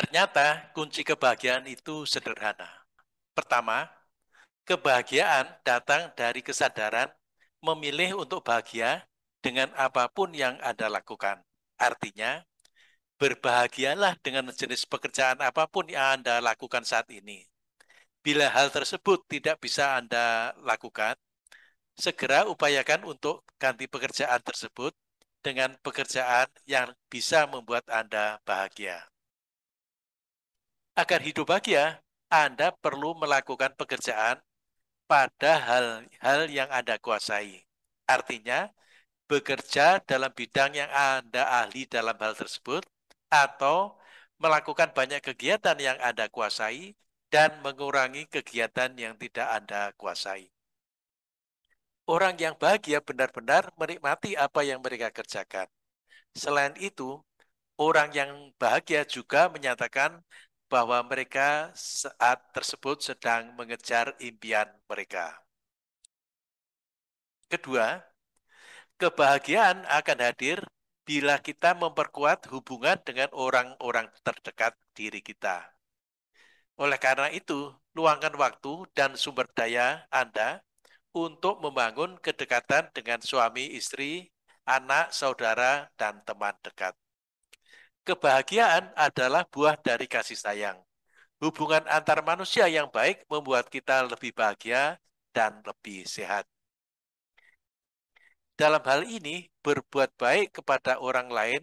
Ternyata kunci kebahagiaan itu sederhana. Pertama, kebahagiaan datang dari kesadaran memilih untuk bahagia dengan apa pun yang Anda lakukan. Artinya, berbahagialah dengan jenis pekerjaan apa pun yang Anda lakukan saat ini. Bila hal tersebut tidak bisa Anda lakukan, segera upayakan untuk ganti pekerjaan tersebut dengan pekerjaan yang bisa membuat Anda bahagia. Agar hidup bahagia, Anda perlu melakukan pekerjaan pada hal-hal yang Anda kuasai. Artinya, bekerja dalam bidang yang Anda ahli dalam hal tersebut, atau melakukan banyak kegiatan yang Anda kuasai, dan mengurangi kegiatan yang tidak Anda kuasai. Orang yang bahagia benar-benar menikmati apa yang mereka kerjakan. Selain itu, orang yang bahagia juga menyatakan bahwa mereka saat tersebut sedang mengejar impian mereka. Kedua, kebahagiaan akan hadir bila kita memperkuat hubungan dengan orang-orang terdekat diri kita. Oleh karena itu, luangkan waktu dan sumber daya Anda untuk membangun kedekatan dengan suami, istri, anak, saudara, dan teman dekat. Kebahagiaan adalah buah dari kasih sayang. Hubungan antar manusia yang baik membuat kita lebih bahagia dan lebih sehat. Dalam hal ini, berbuat baik kepada orang lain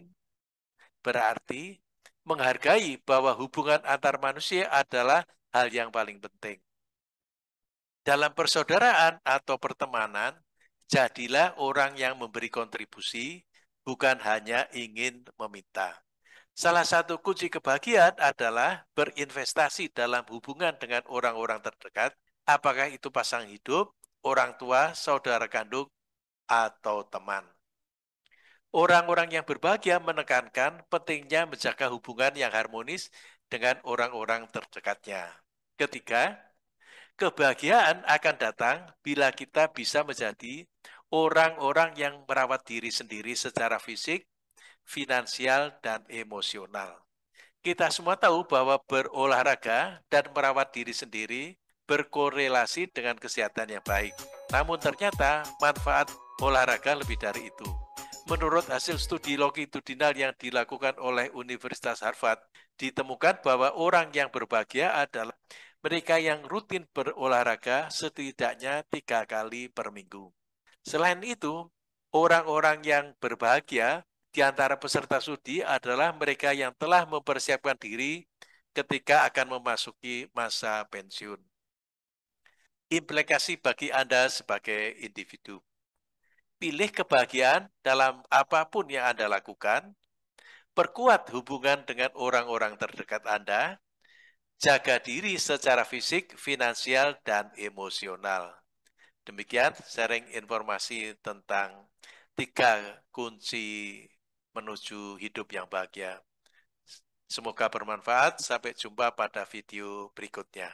berarti menghargai bahwa hubungan antar manusia adalah hal yang paling penting. Dalam persaudaraan atau pertemanan, jadilah orang yang memberi kontribusi, bukan hanya ingin meminta. Salah satu kunci kebahagiaan adalah berinvestasi dalam hubungan dengan orang-orang terdekat, apakah itu pasang hidup, orang tua, saudara kandung, atau teman. Orang-orang yang berbahagia menekankan pentingnya menjaga hubungan yang harmonis dengan orang-orang terdekatnya. Ketiga, Kebahagiaan akan datang bila kita bisa menjadi orang-orang yang merawat diri sendiri secara fisik, finansial, dan emosional. Kita semua tahu bahwa berolahraga dan merawat diri sendiri berkorelasi dengan kesehatan yang baik. Namun ternyata manfaat olahraga lebih dari itu. Menurut hasil studi longitudinal yang dilakukan oleh Universitas Harvard, ditemukan bahwa orang yang berbahagia adalah mereka yang rutin berolahraga setidaknya tiga kali per minggu. Selain itu, orang-orang yang berbahagia di antara peserta studi adalah mereka yang telah mempersiapkan diri ketika akan memasuki masa pensiun. Implikasi bagi Anda sebagai individu. Pilih kebahagiaan dalam apa pun yang Anda lakukan, perkuat hubungan dengan orang-orang terdekat Anda, jaga diri secara fisik, finansial, dan emosional. Demikian sharing informasi tentang tiga kunci menuju hidup yang bahagia. Semoga bermanfaat. Sampai jumpa pada video berikutnya.